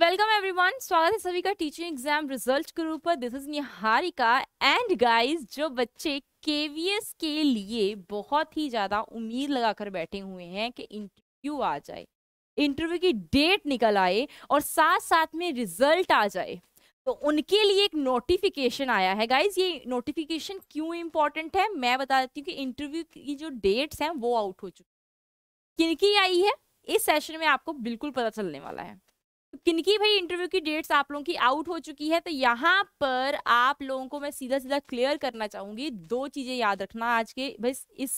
Welcome everyone स्वागत है सभी का टीचिंग एग्ज़ाम रिज़ल्ट के ऊपर this is Niharika and guys जो बच्चे केवीएस के लिए बहुत ही ज़्यादा उम्मीद लगाकर बैठे हुए हैं कि इंटरव्यू आ जाए इंटरव्यू की डेट निकल आए और साथ साथ में रिज़ल्ट आ जाए। तो उनके लिए एक नोटिफिकेशन आया है। गाइज़ ये नोटिफिकेशन क्यों इंपॉर्टेंट है? मैं बता देती हूँ कि इंटरव्यू की जो डेट्स हैं वो आउट हो चुकी किनकी आई है? इस सेशन में आपको बिल्कुल पता चलने वाला है। किनकी भाई इंटरव्यू की डेट्स आप लोगों की आउट हो चुकी है तो यहाँ पर आप लोगों को मैं सीधा सीधा क्लियर करना चाहूँगी। दो चीज़ें याद रखना आज के भाई इस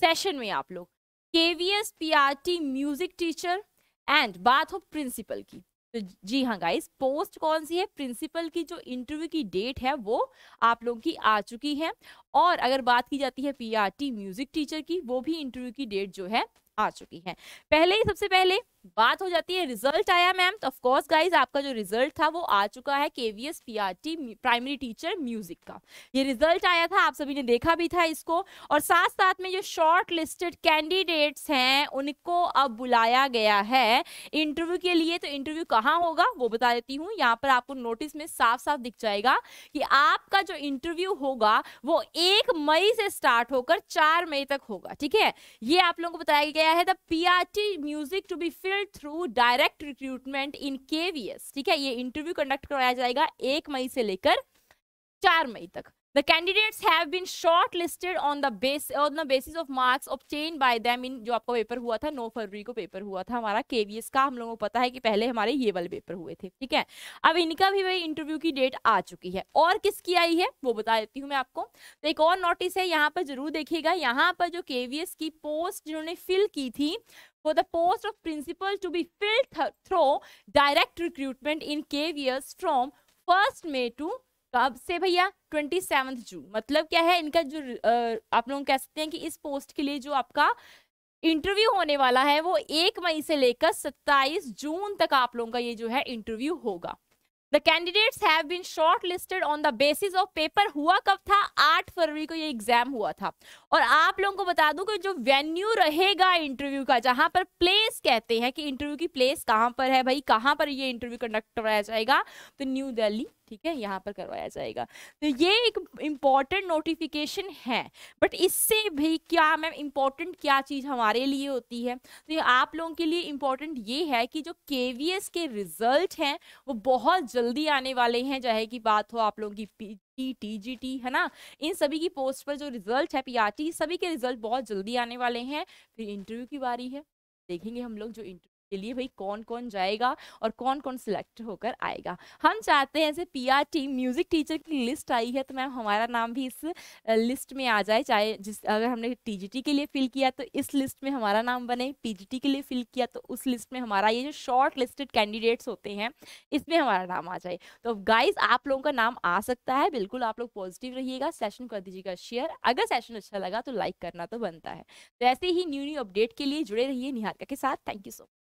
सेशन में आप लोग। KVS PRT music teacher and बात हो प्रिंसिपल की। तो जी हाँ गाइस पोस्ट कौन सी है? प्रिंसिपल की जो इंटरव्यू की डेट है, वो आप लोगों की आ चुकी है। और अगर बात की जाती है पीआरटी म्यूज़िक टीचर की, वो भी इंटरव्यू की डेट जो है, आ चुकी है। पहले ही सबसे पहले बात हो जाती है रिज़ल्ट आया मैम तो ऑफकोर्स गाइज़ आपका जो रिज़ल्ट था वो आ चुका है KVS PRT primary teacher music का। ये रिज़ल्ट आया था, आप सभी ने देखा भी था इसको। और साथ साथ में जो शॉर्ट लिस्टेड कैंडिडेट्स हैं, उनको अब बुलाया गया है इंटरव्यू के लिए। तो इंटरव्यू कहाँ होगा, वो बता देती हूँ। यहाँ पर आपको नोटिस में साफ़ साफ़ दिख जाएगा कि आपका जो इंटरव्यू होगा, वो एक मई से स्टार्ट होकर चार मई तक होगा, ठीक है? ये आप लोगों को बताया गया है। The PRT music to be filled through direct recruitment in KVS ठीक है, ये इंटरव्यू कंडक्ट करवाया जाएगा एक मई से लेकर चार मई तक। The candidates have been shortlisted on the base, on the basis of marks obtained by them in, जो आपका पेपर हुआ था 9 फरवरी को पेपर हुआ था हमारा केवीएस का। हम लोगों को पता है कि पहले हमारे ये वाले पेपर हुए थे, ठीक है? अब इनका भी वही इंटरव्यू की डेट आ चुकी है। और किसकी आई है, वो बता देती हूँ मैं आपको। तो एक और नोटिस है, यहाँ पर ज़रूर देखिएगा। यहाँ पर जो केवीएस की पोस्ट जिन्होंने फिल की थी for the post of principal to be filled th, through direct recruitment in KVS from 1st May to, कब से भैया? ट्वेंटी सेवन्थ जून मतलब क्या है? इनका जो आप लोग कह सकते हैं कि इस पोस्ट के लिए जो आपका इंटरव्यू होने वाला है, वो एक मई से लेकर सत्ताईस जून तक आप लोगों का ये जो है इंटरव्यू होगा। The candidates have been shortlisted on the basis of paper हुआ कब था? आठ फरवरी को ये एग्ज़ाम हुआ था। और आप लोगों को बता दूँ कि जो वेन्यू रहेगा इंटरव्यू का, जहाँ पर प्लेस कहते हैं कि इंटरव्यू की प्लेस कहाँ पर है भाई? कहाँ पर ये इंटरव्यू कंडक्ट कराया जाएगा? तो न्यू दिल्ली ठीक है, यहाँ पर करवाया जाएगा। तो ये एक इंपॉर्टेंट नोटिफिकेशन है बट इससे भी क्या मैम इंपॉर्टेंट क्या चीज़ हमारे लिए होती है? तो ये आप लोगों के लिए इंपॉर्टेंट ये है कि जो केवीएस के रिज़ल्ट हैं, वो बहुत जल्दी आने वाले हैं, चाहे कि बात हो आप लोगों की टी जी टी है ना? इन सभी की पोस्ट पर जो रिज़ल्ट है PRT सभी के रिज़ल्ट बहुत जल्दी आने वाले हैं। फिर इंटरव्यू की बारी है, देखेंगे हम लोग जो इंटरव्यू के लिए भाई कौन कौन जाएगा और कौन कौन सिलेक्ट होकर आएगा। हम चाहते हैं ऐसे पीआरटी म्यूज़िक टीचर की लिस्ट आई है तो मैम हमारा नाम भी इस लिस्ट में आ जाए। चाहे जिस, अगर हमने टीजीटी के लिए फिल किया तो इस लिस्ट में हमारा नाम बने। पीजीटी के लिए फिल किया तो उस लिस्ट में हमारा ये जो शॉर्ट लिस्टेड कैंडिडेट्स होते हैं, इसमें हमारा नाम आ जाए। तो गाइज़ आप लोगों का नाम आ सकता है। बिल्कुल आप लोग पॉजिटिव रहिएगा सेशन कर दीजिएगा शेयर अगर सेशन अच्छा लगा तो लाइक करना तो बनता है। तो ऐसे ही न्यू न्यू अपडेट के लिए जुड़े रहिए निहारिका के साथ। Thank you so much